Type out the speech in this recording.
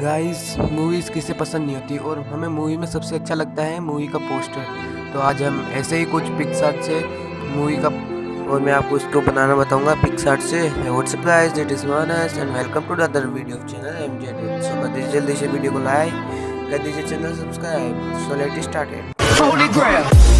Guys movies किसे पसंद नहीं होती और हमें मूवी में सबसे अच्छा लगता है मूवी का पोस्टर तो आज हम ऐसे ही कुछ पिक्सार्ट से मूवी का और मैं आपको इसको बनाना बताऊँगा पिक्सार्ट से। What's up guys it is Manas and welcome to the other video channel M Z सो कर दीजिए जल्दी से वीडियो को लाइक कर दीजिए channel subscribe so let started